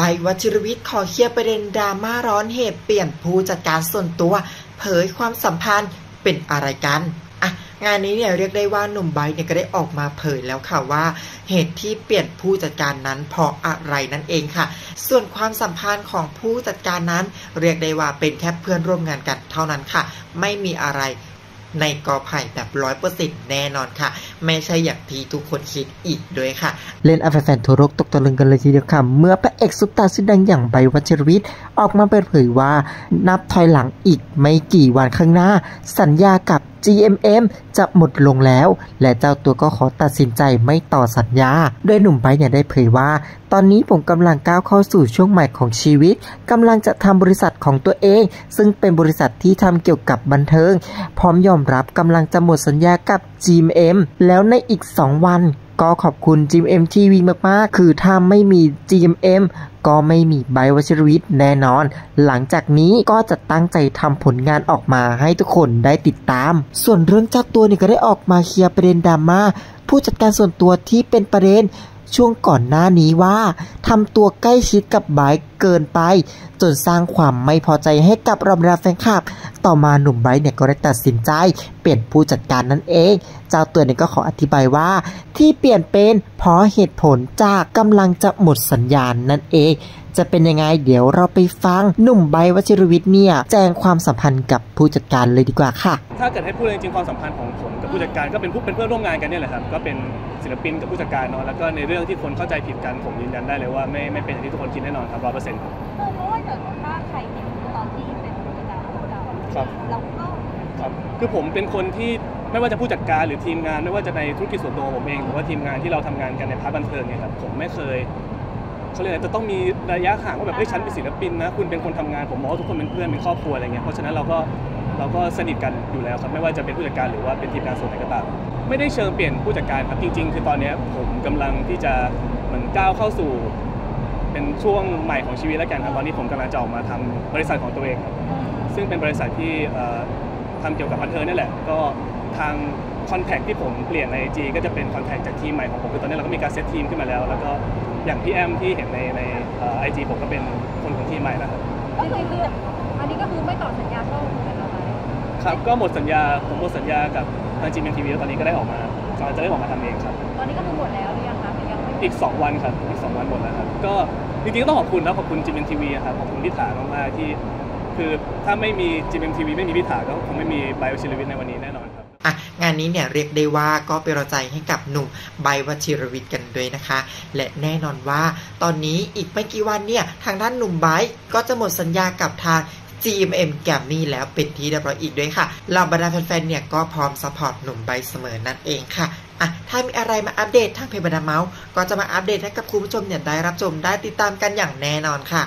ใบวัชิรวิทย์ขอเคลียร์ประเด็นดราม่าร้อนเหตุเปลี่ยนผู้จัดการส่วนตัว เผยความสัมพันธ์เป็นอะไรกันอะงานนี้เนี่ยเรียกได้ว่าหนุ่มไบเนี่ยก็ได้ออกมาเผยแล้วค่ะว่า เหตุที่เปลี่ยนผู้จัดการนั้นเพราะอะไรนั่นเองค่ะ ส่วนความสัมพันธ์ของผู้จัดการนั้น เรียกได้ว่าเป็นแค่เพื่อนร่วมงานกันเท่านั้นค่ะ ไม่มีอะไรในกอไผ่แบบร้อยเปอร์เซ็นต์แน่นอนค่ะ ไม่ใช่อย่างที่ทุกคนคิดอีกด้วยค่ะ เล่นอาแฟนทัวโลกตกตะลึงกันเลยทีเดียวค่ะ เมื่อพระเอกซุปตาชื่อดังอย่างใบวัชรวิทย์ ออกมาเปิดเผยว่านับถอยหลังอีกไม่กี่วันข้างหน้า สัญญากับ GMM จะหมดลงแล้ว และเจ้าตัวก็ขอตัดสินใจไม่ต่อสัญญา โดยหนุ่มไบเนี่ยได้เผยว่า ตอนนี้ผมกำลังก้าวเข้าสู่ช่วงใหม่ของชีวิตกำลังจะทำบริษัทของตัวเอง ซึ่งเป็นบริษัทที่ทำเกี่ยวกับบันเทิง พร้อมยอมรับกำลังจะหมดสัญญากับ GMM แล้วในอีก 2 วัน ก็ขอบคุณ GMM TV มาก ๆ คือถ้าไม่มี GMM ก็ไม่มีไบร์ทวชิรวิทย์แน่นอน หลังจากนี้ก็จะตั้งใจทำผลงานออกมาให้ทุกคนได้ติดตาม ส่วนเรื่องเจ้าตัวเนี่ยก็ได้ออกมาเคลียร์ประเด็นดราม่าผู้จัดการส่วนตัวที่เป็นประเด็นช่วงก่อนหน้านี้ว่าทำตัวใกล้ชิดกับไบเกินไป จนสร้างความไม่พอใจให้กับรบรรดาแฟนคลับ ต่อมาหนุ่มไบร์เนี่ยก็ได้ตัดสินใจ เปลี่ยนผู้จัดการนั่นเอง เจ้าตัวเนี่ยก็ขออธิบายว่า ที่เปลี่ยนเป็นเพราะเหตุผลจากกำลังจะหมดสัญญาณนั่นเอง จะเป็นยังไงเดี๋ยวเราไปฟังหนุ่มไบร์ทวชิรวิทย์เนี่ยแจ้งความสัมพันธ์กับผู้จัดการเลยดีกว่าค่ะ ถ้าเกิดให้พูดจริงความสัมพันธ์ของผมกับผู้จัดการก็เป็นผู้เป็นเพื่อนร่วมงานกันเนี่ยแหละครับก็เป็นศิลปินกับผู้จัดการเนาะแล้วก็ในเรื่องที่คนเข้าใจผิดกันผมยืนยันได้เลยว่าไม่ไม่เป็นอย่างที่ทุกคนคิดแน่นอนครับร้อยเปอร์เซ็นต์ ครับเราก็ครับคือผมเป็นคนที่ไม่ว่าจะผู้จัดการหรือทีมงาน ไม่ว่าจะในธุรกิจส่วนตัวผมเองหรือว่าทีมงานที่เราทำงานกันใน part บันเทิงเนี่ยครับผมไม่เคยเขาเรียกอะไรจะต้องมีระยะห่างว่าแบบเฮ้ยฉันเป็นศิลปินนะคุณเป็นคนทำงานผมมองว่าทุกคนเป็นเพื่อนเป็นครอบครัวอะไรเงี้ยเพราะฉะนั้นเราก็เราก็สนิทกันอยู่แล้วครับไม่ว่าจะเป็นผู้จัดการหรือว่าเป็นทีมงานส่วนไหนก็ตามไม่ได้เชิงเปลี่ยนผู้จัดการครับจริง ๆ คือตอนนี้ผมกำลังที่จะเหมือนก้าวเข้าสู่ เป็นช่วงใหม่ของชีวิตแล้วกันครับตอนนี้ผมกำลังจะออกมาทำบริษัทของตัวเองครับ ซึ่งเป็นบริษัทที่เอ่อทำเกี่ยวกับบันเทิงนี่แหละ ก็ทาง contact ที่ผมเปลี่ยนใน G ก็จะเป็น contact จากทีมใหม่ของผมคือตอนนี้เราก็มีการเซตทีมขึ้นมาแล้ว แล้วก็อย่างพี่แอมที่เห็นในใน IG ผมก็เป็นคนของทีมใหม่แล้วครับก็คือคืออันนี้ก็คือไม่ต่อสัญญาก็เหมือนเราไปครับก็หมดสัญญาผมหมดสัญญากับทาง GMMTV แล้วตอนนี้ก็ได้ออกมากำลังจะได้ออกมาทำเองครับ ตอนนี้ก็คือหมดแล้วหรือยังคะหรือยังไม่อีก 2 วันครับอีก 2 วันหมดแล้วครับก็จริงๆก็ต้องขอบคุณนะขอบคุณ GMMTV ครับขอบคุณพี่ถามากๆที่ คือถ้าไม่มี GMMTV ไม่มีพี่ถาก็คงไม่มีไบร์ท วชิรวิชญ์ในวันนี้แน่นอนครับอะงานนี้เนี่ยเรียกได้ว่าก็เป็นกำลังใจให้กับหนุ่มไบร์ท วชิรวิชญ์กันด้วยนะคะ และแน่นอนว่าตอนนี้อีกไม่กี่วันเนี่ยทางด้านหนุ่มไบร์ทก็จะหมดสัญญากับทาง GMM แกมมี่แล้วเป็นที่เรียบร้อยอีกด้วยค่ะเหล่าบรรดาแฟนๆเนี่ยก็พร้อม support หนุ่มไบร์ทเสมอนั่นเองค่ะอะถ้ามีอะไรมาอัปเดตทางเพจบรรดาเมาส์ก็จะมาอัปเดตให้กับคุณผู้ชมเนี่ยได้รับชมได้ติดตามกันอย่างแน่นอนค่ะ